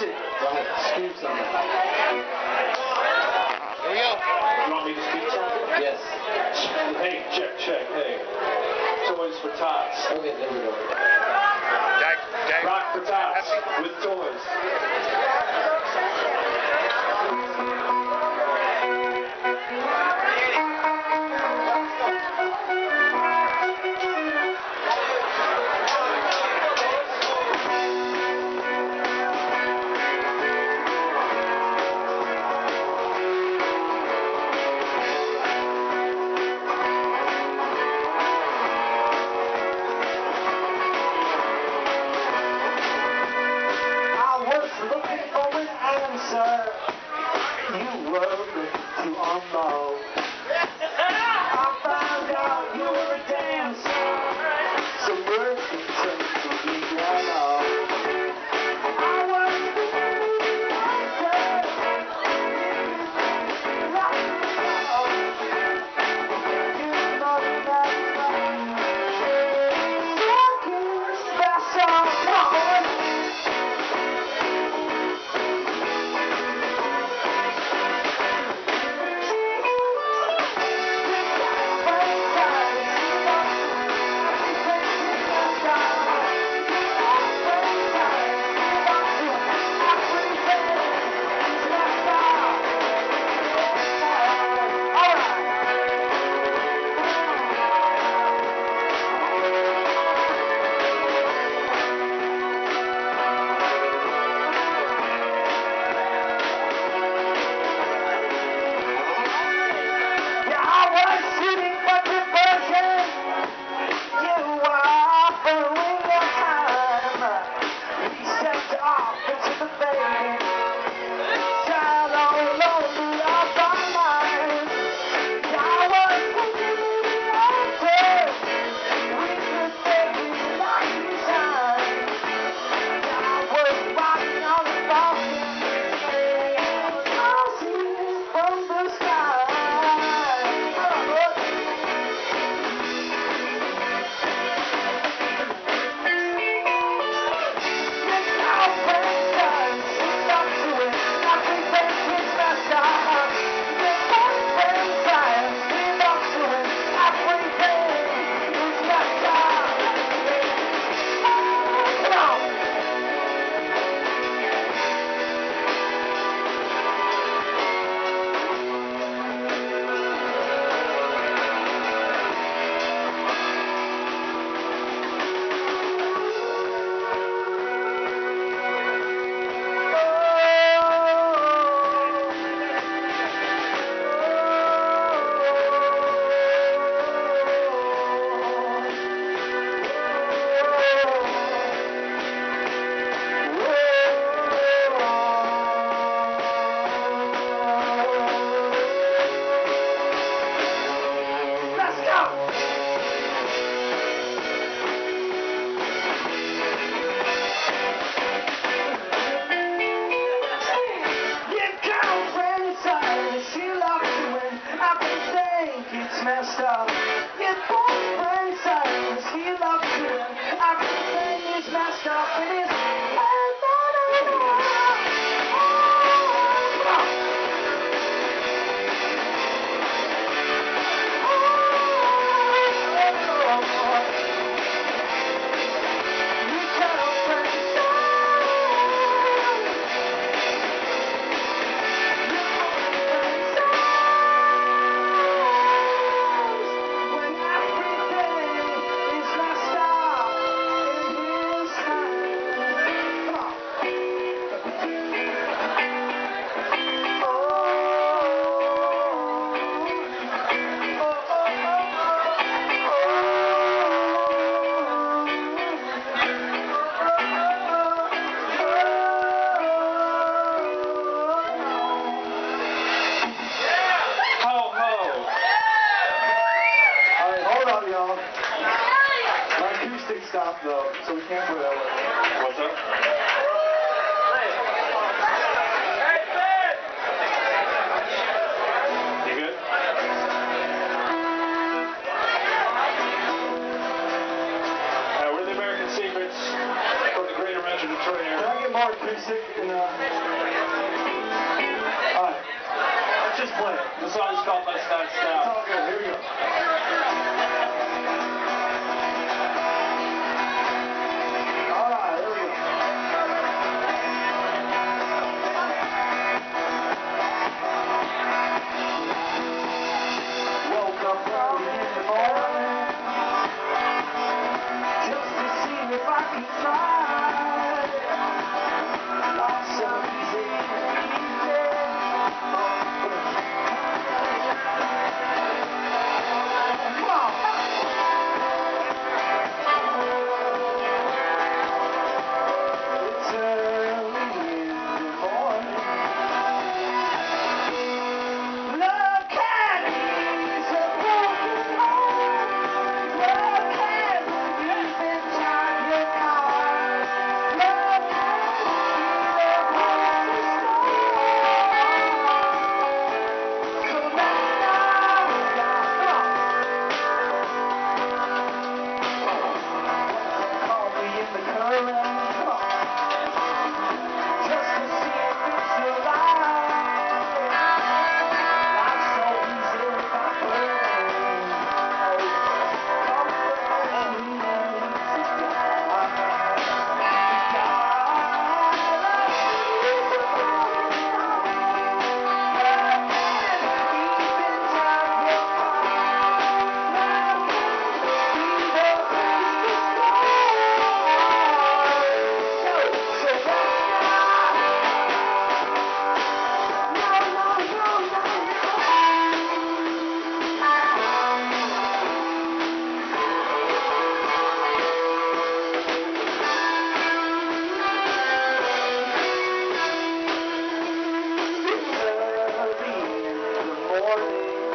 it. Go ahead, scream something. Here we go. You want me to speak something? Yes. Hey, check, check, hey. Toys for tots. Okay, there we go. Jag, jag. Rock for tots with toys. You were looking to unload. Gracias. Acoustic stopped though, so we can't put it over. What's up? You good? We're the American Secrets from the Greater Metro Detroit Can area. I get more acoustic pretty sick and uh. Alright. Let's just play it. The song's called Let's Not It's Stop. all good. Here we go. morning.